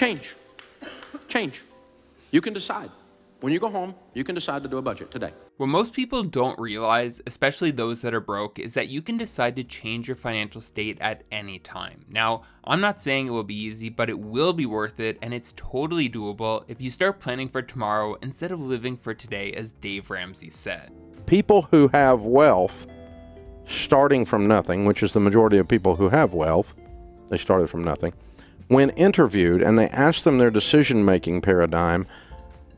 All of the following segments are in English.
Change. Change. You can decide. When you go home, you can decide to do a budget today. What most people don't realize, especially those that are broke, is that you can decide to change your financial state at any time. Now, I'm not saying it will be easy, but it will be worth it, and it's totally doable if you start planning for tomorrow instead of living for today, as Dave Ramsey said. People who have wealth starting from nothing, which is the majority of people who have wealth, they started from nothing. When interviewed and they asked them their decision making paradigm,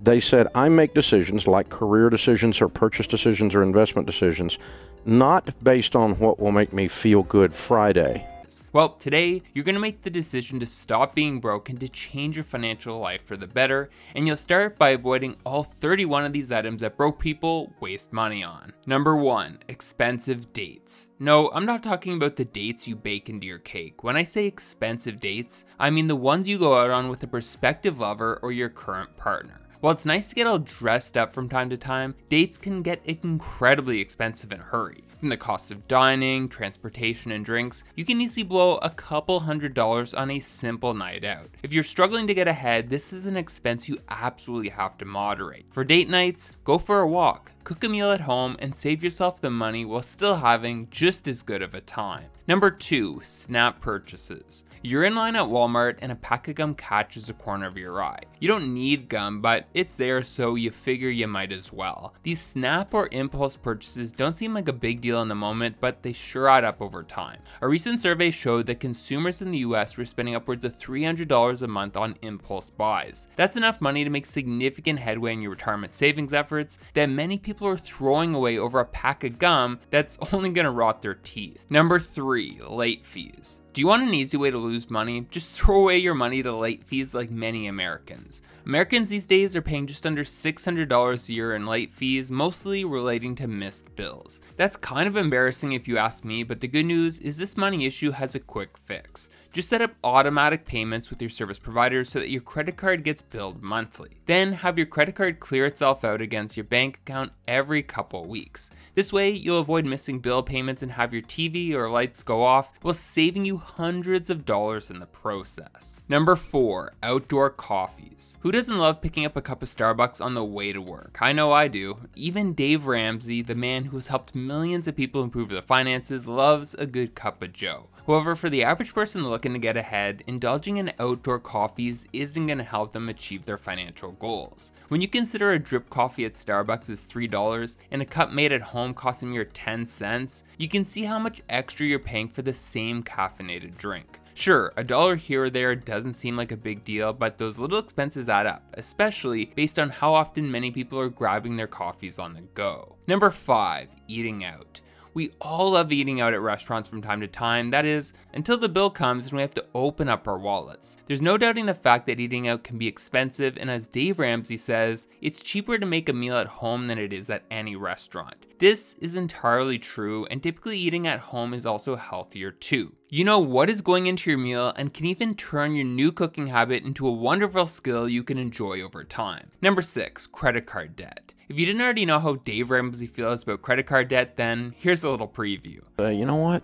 they said, I make decisions like career decisions or purchase decisions or investment decisions, not based on what will make me feel good Friday. Well, today you're going to make the decision to stop being broke and to change your financial life for the better, and you'll start by avoiding all 31 of these items that broke people waste money on. Number 1. Expensive dates. No, I'm not talking about the dates you bake into your cake. When I say expensive dates, I mean the ones you go out on with a prospective lover or your current partner. While it's nice to get all dressed up from time to time, dates can get incredibly expensive in a hurry. From the cost of dining, transportation, and drinks, you can easily blow a couple hundred dollars on a simple night out. If you're struggling to get ahead, this is an expense you absolutely have to moderate. For date nights, go for a walk, cook a meal at home, and save yourself the money while still having just as good of a time. Number 2. Snap purchases. You're in line at Walmart and a pack of gum catches the corner of your eye. You don't need gum, but it's there so you figure you might as well. These snap or impulse purchases don't seem like a big deal in the moment, but they sure add up over time. A recent survey showed that consumers in the US were spending upwards of $300 a month on impulse buys. That's enough money to make significant headway in your retirement savings efforts that many people are throwing away over a pack of gum that's only gonna rot their teeth. Number 3. Late fees. Do you want an easy way to lose money? Just throw away your money to late fees like many Americans. Americans these days are paying just under $600 a year in late fees, mostly relating to missed bills. That's kind of embarrassing if you ask me, but the good news is this money issue has a quick fix. Just set up automatic payments with your service provider so that your credit card gets billed monthly. Then have your credit card clear itself out against your bank account every couple weeks. This way, you'll avoid missing bill payments and have your TV or lights go off while saving you hundreds of dollars in the process. Number 4. Outdoor coffees. Who doesn't love picking up a cup of Starbucks on the way to work? I know I do. Even Dave Ramsey, the man who has helped millions of people improve their finances, loves a good cup of joe. However, for the average person looking to get ahead, indulging in outdoor coffees isn't going to help them achieve their financial goals. When you consider a drip coffee at Starbucks is $3 and a cup made at home costing mere 10 cents, you can see how much extra you're paying for the same caffeinated drink. Sure, a dollar here or there doesn't seem like a big deal, but those little expenses add up, especially based on how often many people are grabbing their coffees on the go. Number 5. Eating out. We all love eating out at restaurants from time to time, that is, until the bill comes and we have to open up our wallets. There's no doubting the fact that eating out can be expensive, and as Dave Ramsey says, it's cheaper to make a meal at home than it is at any restaurant. This is entirely true, and typically eating at home is also healthier too. You know what is going into your meal and can even turn your new cooking habit into a wonderful skill you can enjoy over time. Number 6. Credit card debt. If you didn't already know how Dave Ramsey feels about credit card debt, then here's a little preview. Uh, you know what?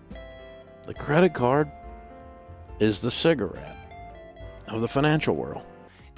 The credit card is the cigarette of the financial world.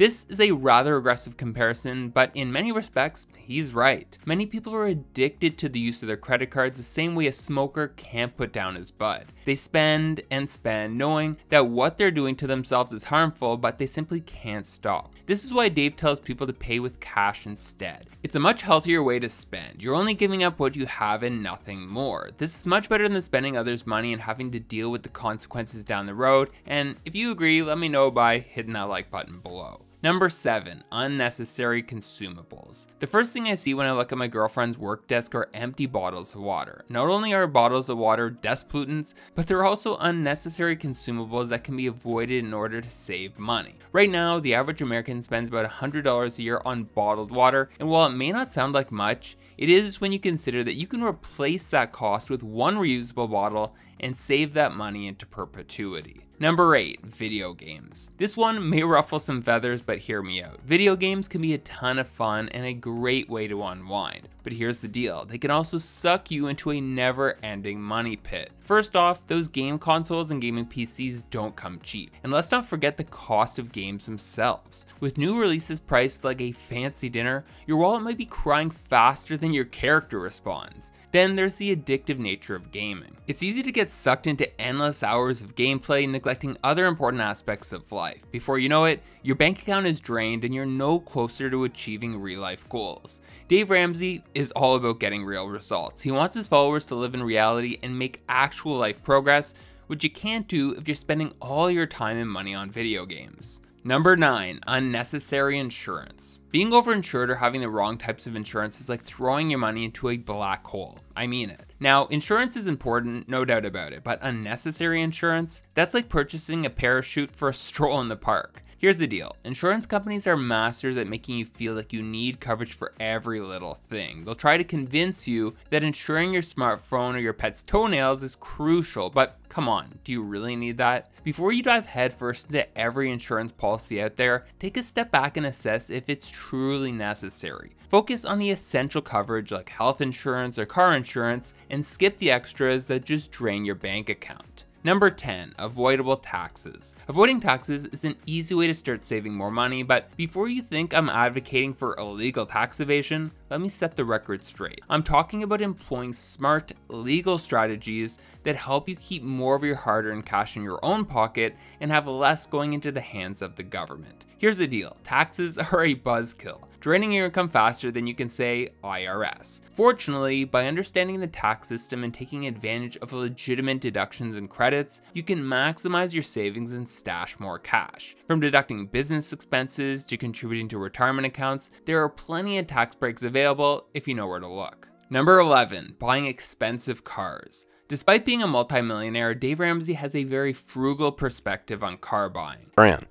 This is a rather aggressive comparison, but in many respects, he's right. Many people are addicted to the use of their credit cards the same way a smoker can't put down his bud. They spend and spend knowing that what they're doing to themselves is harmful, but they simply can't stop. This is why Dave tells people to pay with cash instead. It's a much healthier way to spend. You're only giving up what you have and nothing more. This is much better than spending others' money and having to deal with the consequences down the road. And if you agree, let me know by hitting that like button below. Number 7. Unnecessary consumables. The first thing I see when I look at my girlfriend's work desk are empty bottles of water. Not only are bottles of water desk pollutants, but they're also unnecessary consumables that can be avoided in order to save money. Right now, the average American spends about $100 a year on bottled water, and while it may not sound like much, it is when you consider that you can replace that cost with one reusable bottle and save that money into perpetuity. Number 8. Video games. This one may ruffle some feathers, but hear me out. Video games can be a ton of fun and a great way to unwind. But here's the deal, they can also suck you into a never ending money pit. First off, those game consoles and gaming PCs don't come cheap. And let's not forget the cost of games themselves. With new releases priced like a fancy dinner, your wallet might be crying faster than your character responds. Then there's the addictive nature of gaming. It's easy to get sucked into endless hours of gameplay, neglecting other important aspects of life. Before you know it, your bank account is drained and you're no closer to achieving real life goals. Dave Ramsey is all about getting real results. He wants his followers to live in reality and make actual life progress, which you can't do if you're spending all your time and money on video games. Number 9. Unnecessary insurance. Being overinsured or having the wrong types of insurance is like throwing your money into a black hole. I mean it. Now, insurance is important, no doubt about it, but unnecessary insurance? That's like purchasing a parachute for a stroll in the park. Here's the deal insurance companies are masters at making you feel like you need coverage for every little thing. They'll try to convince you that insuring your smartphone or your pet's toenails is crucial, but come on, do you really need that? Before you dive headfirst into every insurance policy out there, take a step back and assess if it's truly necessary. Focus on the essential coverage like health insurance or car insurance and skip the extras that just drain your bank account. Number 10, avoidable taxes. Avoiding taxes is an easy way to start saving more money, but before you think I'm advocating for illegal tax evasion, let me set the record straight. I'm talking about employing smart, legal strategies that help you keep more of your hard earned cash in your own pocket and have less going into the hands of the government. Here's the deal taxes are a buzzkill draining your income faster than you can say IRS. Fortunately, by understanding the tax system and taking advantage of legitimate deductions and credits, you can maximize your savings and stash more cash. From deducting business expenses to contributing to retirement accounts, there are plenty of tax breaks available if you know where to look. Number 11, buying expensive cars. Despite being a multimillionaire, Dave Ramsey has a very frugal perspective on car buying. Fran,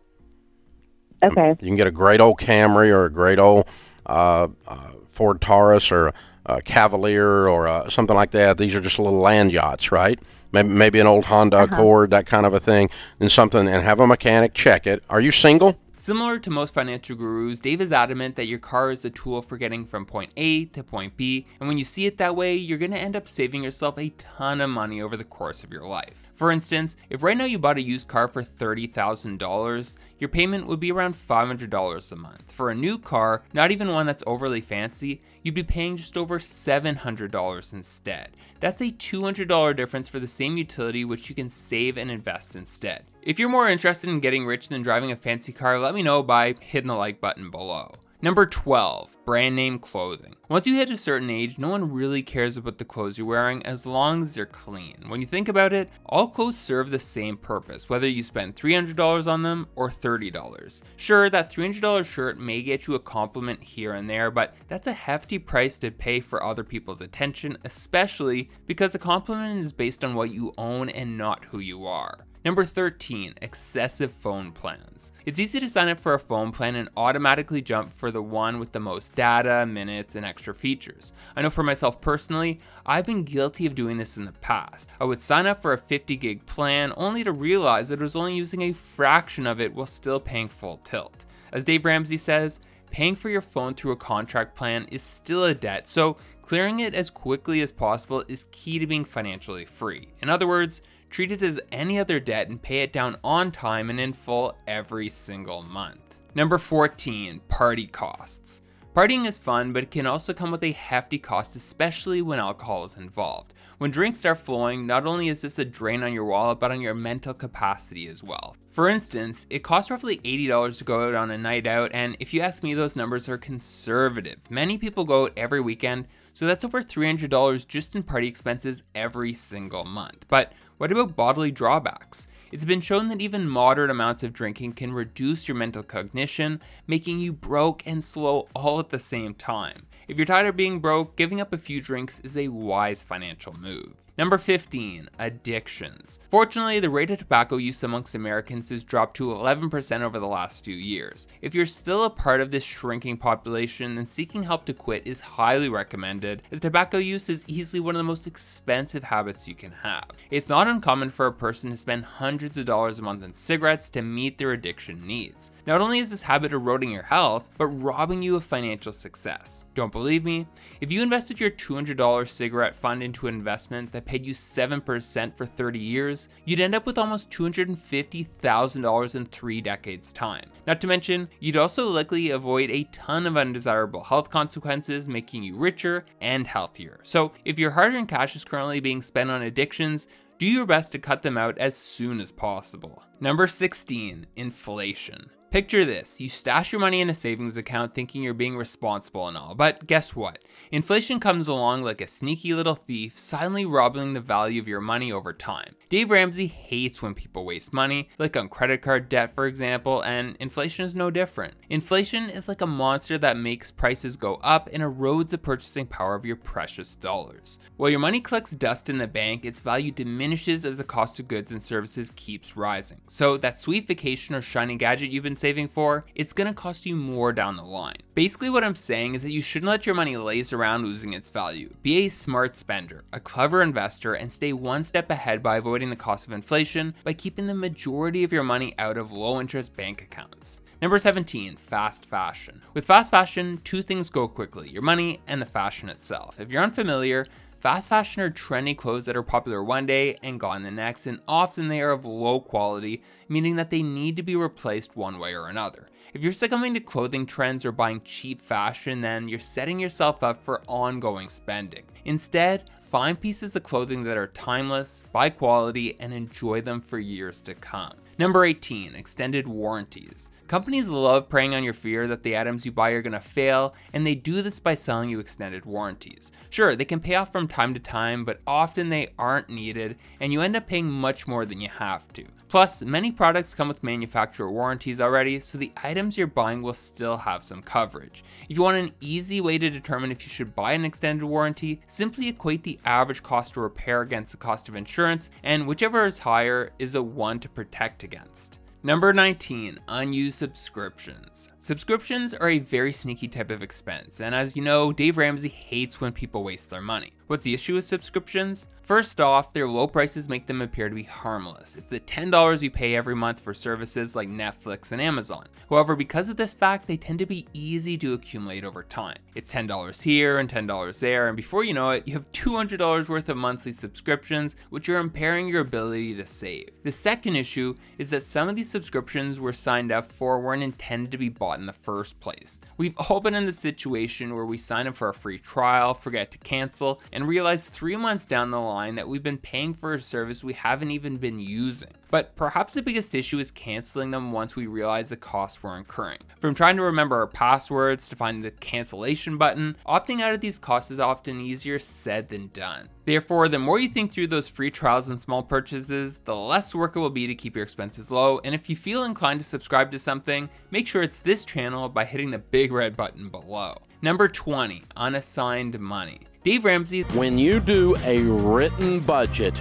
Okay. you can get a great old Camry or a great old uh, uh, Ford Taurus or a Cavalier or uh, something like that. These are just little land yachts, right? Maybe, maybe an old Honda Accord, that kind of a thing, and something, and have a mechanic check it. Are you single? Similar to most financial gurus, Dave is adamant that your car is a tool for getting from point A to point B, and when you see it that way, you're gonna end up saving yourself a ton of money over the course of your life. For instance, if right now you bought a used car for $30,000, your payment would be around $500 a month. For a new car, not even one that's overly fancy, you'd be paying just over $700 instead. That's a $200 difference for the same utility which you can save and invest instead. If you're more interested in getting rich than driving a fancy car, let me know by hitting the like button below. Number 12, brand name clothing. Once you hit a certain age, no one really cares about the clothes you're wearing as long as they're clean. When you think about it, all clothes serve the same purpose, whether you spend $300 on them or $30. Sure, that $300 shirt may get you a compliment here and there, but that's a hefty price to pay for other people's attention, especially because a compliment is based on what you own and not who you are. Number 13, excessive phone plans. It's easy to sign up for a phone plan and automatically jump for the one with the most data, minutes, and extra features. I know for myself personally, I've been guilty of doing this in the past. I would sign up for a 50 gig plan only to realize that I was only using a fraction of it while still paying full tilt. As Dave Ramsey says, paying for your phone through a contract plan is still a debt, so clearing it as quickly as possible is key to being financially free. In other words, treat it as any other debt and pay it down on time and in full every single month. Number 14, party costs. Partying is fun, but it can also come with a hefty cost, especially when alcohol is involved. When drinks start flowing, not only is this a drain on your wallet, but on your mental capacity as well. For instance, it costs roughly $80 to go out on a night out, and if you ask me, those numbers are conservative. Many people go out every weekend, so that's over $300 just in party expenses every single month. But what about bodily drawbacks? It's been shown that even moderate amounts of drinking can reduce your mental cognition, making you broke and slow all at the same time. If you're tired of being broke, giving up a few drinks is a wise financial move. Number 15, addictions. Fortunately, the rate of tobacco use amongst Americans has dropped to 11% over the last few years. If you're still a part of this shrinking population, then seeking help to quit is highly recommended, as tobacco use is easily one of the most expensive habits you can have. It's not uncommon for a person to spend hundreds of dollars a month on cigarettes to meet their addiction needs. Not only is this habit eroding your health, but robbing you of financial success. Don't believe me? If you invested your $200 cigarette fund into an investment that paid you 7% for 30 years, you'd end up with almost $250,000 in three decades' time. Not to mention, you'd also likely avoid a ton of undesirable health consequences, making you richer and healthier. So, if your hard earned cash is currently being spent on addictions, do your best to cut them out as soon as possible. Number 16, inflation. Picture this, you stash your money in a savings account thinking you're being responsible and all, but guess what? Inflation comes along like a sneaky little thief, silently robbing the value of your money over time. Dave Ramsey hates when people waste money, like on credit card debt for example, and inflation is no different. Inflation is like a monster that makes prices go up and erodes the purchasing power of your precious dollars. While your money collects dust in the bank, its value diminishes as the cost of goods and services keeps rising. So that sweet vacation or shiny gadget you've been saving for, it's gonna cost you more down the line. Basically what I'm saying is that you shouldn't let your money laze around losing its value. Be a smart spender, a clever investor, and stay one step ahead by avoiding the cost of inflation by keeping the majority of your money out of low interest bank accounts. Number 17, fast fashion. With fast fashion, two things go quickly, your money and the fashion itself. If you're unfamiliar, Fast fashion are trendy clothes that are popular one day and gone the next, and often they are of low quality, meaning that they need to be replaced one way or another. If you're succumbing to clothing trends or buying cheap fashion, then you're setting yourself up for ongoing spending. Instead, find pieces of clothing that are timeless, buy quality, and enjoy them for years to come. Number 18, extended warranties. Companies love preying on your fear that the items you buy are going to fail, and they do this by selling you extended warranties. Sure, they can pay off from time to time, but often they aren't needed, and you end up paying much more than you have to. Plus, many products come with manufacturer warranties already, so the items you're buying will still have some coverage. If you want an easy way to determine if you should buy an extended warranty, simply equate the average cost to repair against the cost of insurance, and whichever is higher is a one to protect against. Number 19, unused subscriptions. Subscriptions are a very sneaky type of expense, and as you know, Dave Ramsey hates when people waste their money. What's the issue with subscriptions? First off, their low prices make them appear to be harmless. It's the $10 you pay every month for services like Netflix and Amazon. However, because of this fact, they tend to be easy to accumulate over time. It's $10 here and $10 there, and before you know it, you have $200 worth of monthly subscriptions, which are impairing your ability to save. The second issue is that some of these subscriptions were signed up for weren't intended to be bought in the first place. We've all been in the situation where we sign up for a free trial, forget to cancel, and realize three months down the line that we've been paying for a service we haven't even been using. But perhaps the biggest issue is canceling them once we realize the costs we're incurring. From trying to remember our passwords to find the cancellation button, opting out of these costs is often easier said than done. Therefore, the more you think through those free trials and small purchases, the less work it will be to keep your expenses low. And if you feel inclined to subscribe to something, make sure it's this channel by hitting the big red button below. Number 20, unassigned money. Dave Ramsey. When you do a written budget,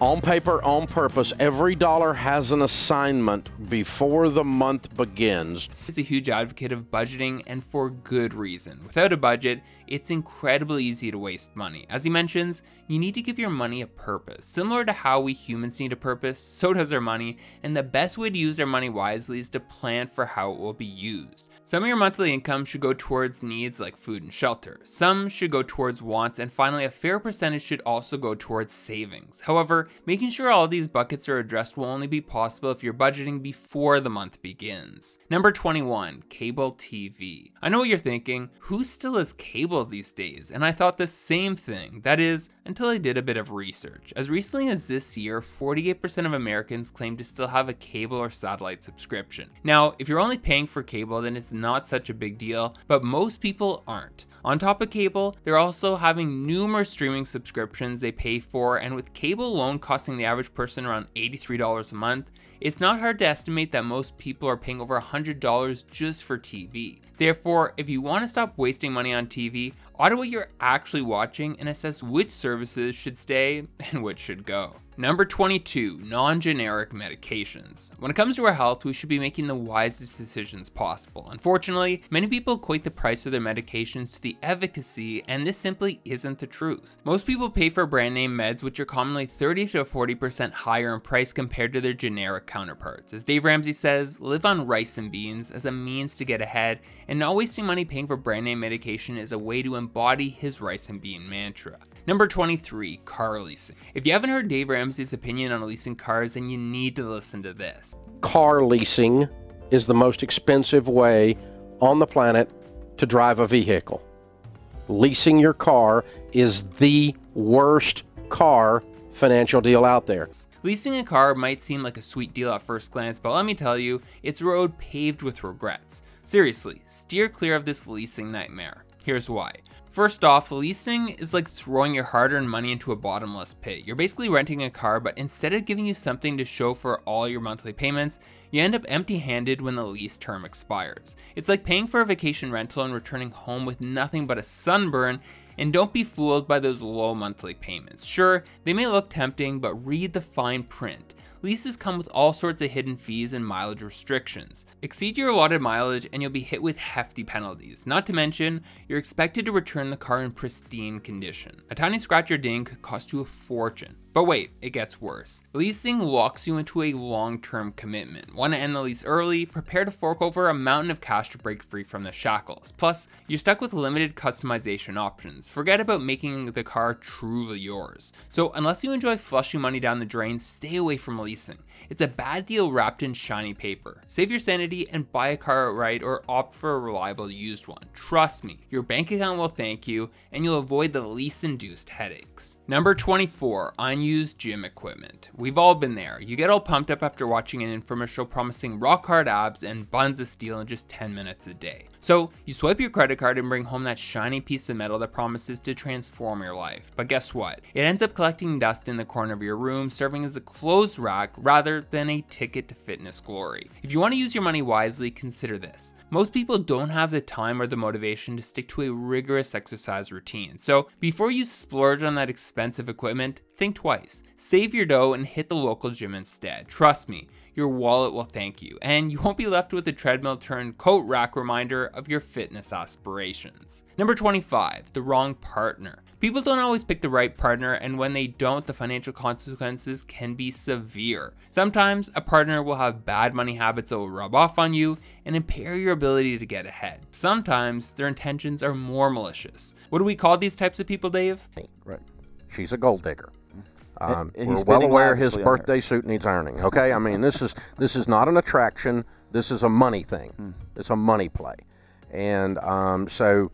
on paper, on purpose, every dollar has an assignment before the month begins. He's a huge advocate of budgeting and for good reason. Without a budget, it's incredibly easy to waste money. As he mentions, you need to give your money a purpose. Similar to how we humans need a purpose, so does our money, and the best way to use our money wisely is to plan for how it will be used. Some of your monthly income should go towards needs like food and shelter. Some should go towards wants, and finally, a fair percentage should also go towards savings. However, making sure all these buckets are addressed will only be possible if you're budgeting before the month begins. Number 21, cable TV. I know what you're thinking, who still has cable these days? And I thought the same thing, that is, until I did a bit of research. As recently as this year, 48% of Americans claim to still have a cable or satellite subscription. Now, if you're only paying for cable, then it's not such a big deal, but most people aren't. On top of cable, they're also having numerous streaming subscriptions they pay for, and with cable alone costing the average person around $83 a month, it's not hard to estimate that most people are paying over $100 just for TV. Therefore, if you want to stop wasting money on TV, Audit what you're actually watching and assess which services should stay and which should go. Number 22, non generic medications. When it comes to our health, we should be making the wisest decisions possible. Unfortunately, many people equate the price of their medications to the efficacy, and this simply isn't the truth. Most people pay for brand name meds, which are commonly 30 to 40% higher in price compared to their generic counterparts. As Dave Ramsey says, live on rice and beans as a means to get ahead, and not wasting money paying for brand name medication is a way to embody his rice and bean mantra. Number 23, car leasing. If you haven't heard Dave Ramsey's opinion on leasing cars, then you need to listen to this. Car leasing is the most expensive way on the planet to drive a vehicle. Leasing your car is the worst car financial deal out there. Leasing a car might seem like a sweet deal at first glance, but let me tell you, it's a road paved with regrets. Seriously, steer clear of this leasing nightmare. Here's why. First off, leasing is like throwing your hard earned money into a bottomless pit. You're basically renting a car, but instead of giving you something to show for all your monthly payments, you end up empty handed when the lease term expires. It's like paying for a vacation rental and returning home with nothing but a sunburn. And don't be fooled by those low monthly payments. Sure, they may look tempting, but read the fine print. Leases come with all sorts of hidden fees and mileage restrictions. Exceed your allotted mileage and you'll be hit with hefty penalties. Not to mention, you're expected to return the car in pristine condition. A tiny scratch or ding could cost you a fortune. But wait, it gets worse. Leasing locks you into a long-term commitment. Want to end the lease early? Prepare to fork over a mountain of cash to break free from the shackles. Plus, you're stuck with limited customization options. Forget about making the car truly yours. So unless you enjoy flushing money down the drain, stay away from leasing. It's a bad deal wrapped in shiny paper. Save your sanity and buy a car outright or opt for a reliable used one. Trust me, your bank account will thank you and you'll avoid the lease-induced headaches. Number 24, unused gym equipment. We've all been there. You get all pumped up after watching an infomercial promising rock hard abs and buns of steel in just 10 minutes a day. So you swipe your credit card and bring home that shiny piece of metal that promises to transform your life. But guess what? It ends up collecting dust in the corner of your room, serving as a clothes rack rather than a ticket to fitness glory. If you want to use your money wisely, consider this. Most people don't have the time or the motivation to stick to a rigorous exercise routine. So before you splurge on that expensive equipment, think twice. Save your dough and hit the local gym instead. Trust me, your wallet will thank you, and you won't be left with a treadmill turned coat rack reminder of your fitness aspirations. Number 25, the wrong partner. People don't always pick the right partner, and when they don't, the financial consequences can be severe. Sometimes a partner will have bad money habits that will rub off on you and impair your ability to get ahead. Sometimes their intentions are more malicious. What do we call these types of people, Dave? Right. She's a gold digger. Um, And he's we're well aware his lavishly on her. birthday suit needs ironing. Okay, I mean this is this is not an attraction. This is a money thing. Hmm. It's a money play, and um, so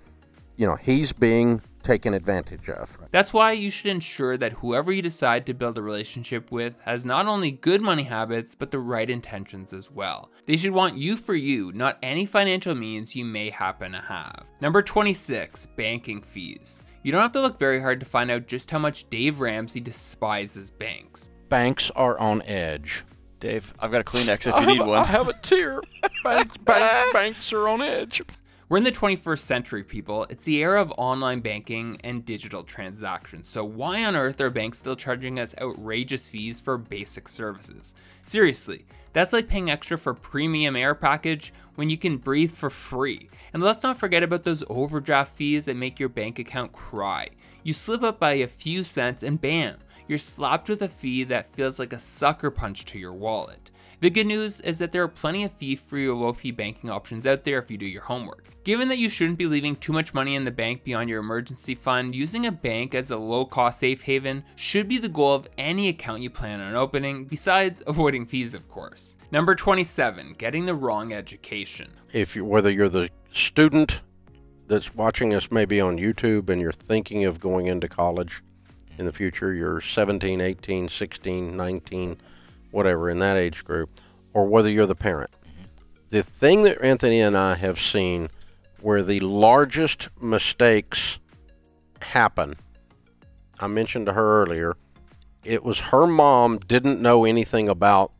you know he's being taken advantage of. That's why you should ensure that whoever you decide to build a relationship with has not only good money habits, but the right intentions as well. They should want you for you, not any financial means you may happen to have. Number 26, banking fees. You don't have to look very hard to find out just how much Dave Ramsey despises banks. Banks are on edge. Dave, I've got a Kleenex if you need one. I have a tear. Banks, bank, banks are on edge. We're in the 21st century, people. It's the era of online banking and digital transactions. So, why on earth are banks still charging us outrageous fees for basic services? Seriously, that's like paying extra for premium air package when you can breathe for free. And let's not forget about those overdraft fees that make your bank account cry. You slip up by a few cents and bam, you're slapped with a fee that feels like a sucker punch to your wallet. The good news is that there are plenty of fee-free or low-fee banking options out there if you do your homework. Given that you shouldn't be leaving too much money in the bank beyond your emergency fund, using a bank as a low-cost safe haven should be the goal of any account you plan on opening, besides avoiding fees of course. Number 27, getting the wrong education. If you, whether you're the student that's watching us maybe on YouTube and you're thinking of going into college in the future, you're 17, 18, 16, 19, whatever in that age group, or whether you're the parent. The thing that Anthony and I have seen where the largest mistakes happen, I mentioned to her earlier, it was her mom didn't know anything about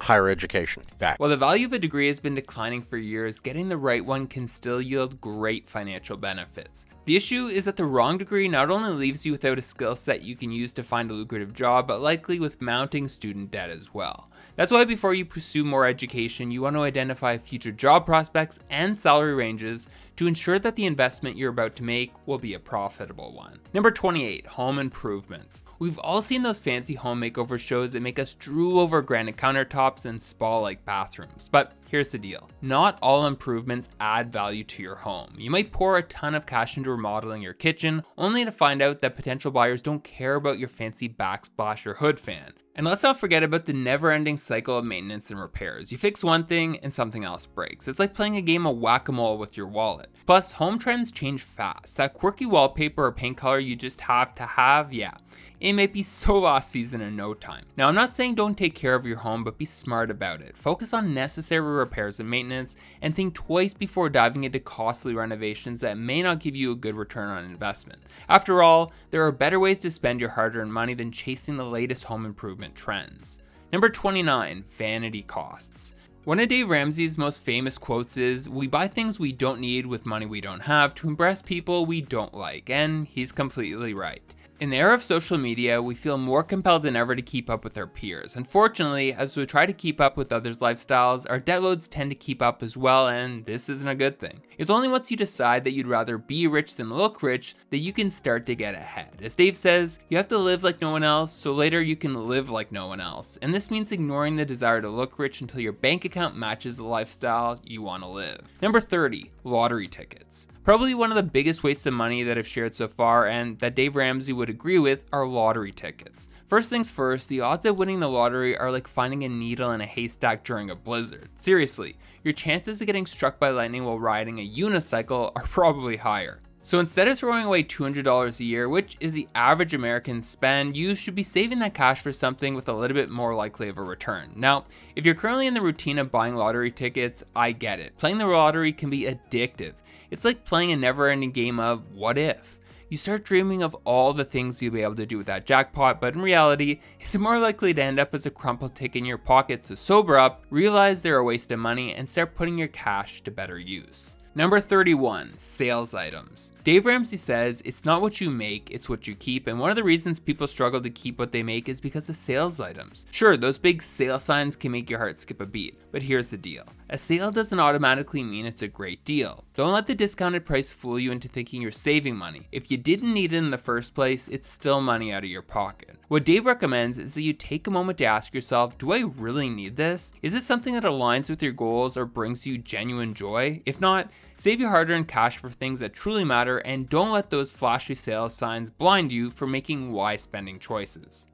higher education. Fact. While the value of a degree has been declining for years, getting the right one can still yield great financial benefits. The issue is that the wrong degree not only leaves you without a skill set you can use to find a lucrative job, but likely with mounting student debt as well. That's why before you pursue more education, you want to identify future job prospects and salary ranges to ensure that the investment you're about to make will be a profitable one. Number 28, home improvements. We've all seen those fancy home makeover shows that make us drool over granite countertops and spa-like bathrooms, but here's the deal. Not all improvements add value to your home. You might pour a ton of cash into remodeling your kitchen, only to find out that potential buyers don't care about your fancy backsplash or hood fan. And let's not forget about the never ending cycle of maintenance and repairs. You fix one thing and something else breaks. It's like playing a game of whack a mole with your wallet. Plus, home trends change fast. That quirky wallpaper or paint color you just have to have, yeah, it might be so lost season in no time. Now, I'm not saying don't take care of your home, but be smart about it. Focus on necessary repairs and maintenance, and think twice before diving into costly renovations that may not give you a good return on investment. After all, there are better ways to spend your hard earned money than chasing the latest home improvement trends. Number 29, vanity costs. One of Dave Ramsey's most famous quotes is, We buy things we don't need with money we don't have to impress people we don't like, and he's completely right. In the era of social media, we feel more compelled than ever to keep up with our peers. Unfortunately, as we try to keep up with others' lifestyles, our debt loads tend to keep up as well, and this isn't a good thing. It's only once you decide that you'd rather be rich than look rich that you can start to get ahead. As Dave says, you have to live like no one else, so later you can live like no one else. And this means ignoring the desire to look rich until your bank account matches the lifestyle you want to live. Number 30, lottery tickets. Probably one of the biggest wastes of money that I've shared so far, and that Dave Ramsey would agree with, are lottery tickets. First things first, the odds of winning the lottery are like finding a needle in a haystack during a blizzard. Seriously, your chances of getting struck by lightning while riding a unicycle are probably higher. So instead of throwing away $200 a year, which is the average American spend, you should be saving that cash for something with a little bit more likely of a return. Now, if you're currently in the routine of buying lottery tickets, I get it. Playing the lottery can be addictive. It's like playing a never ending game of what if. You start dreaming of all the things you'll be able to do with that jackpot, but in reality, it's more likely to end up as a crumpled tick in your pocket, so sober up, realize they're a waste of money, and start putting your cash to better use. Number 31, sales items. Dave Ramsey says it's not what you make, it's what you keep, and one of the reasons people struggle to keep what they make is because of sales items. Sure, those big sale signs can make your heart skip a beat, but here's the deal. A sale doesn't automatically mean it's a great deal. Don't let the discounted price fool you into thinking you're saving money. If you didn't need it in the first place, it's still money out of your pocket. What Dave recommends is that you take a moment to ask yourself, do I really need this? Is it something that aligns with your goals or brings you genuine joy? If not, save your hard-earned cash for things that truly matter and don't let those flashy sales signs blind you from making wise spending choices.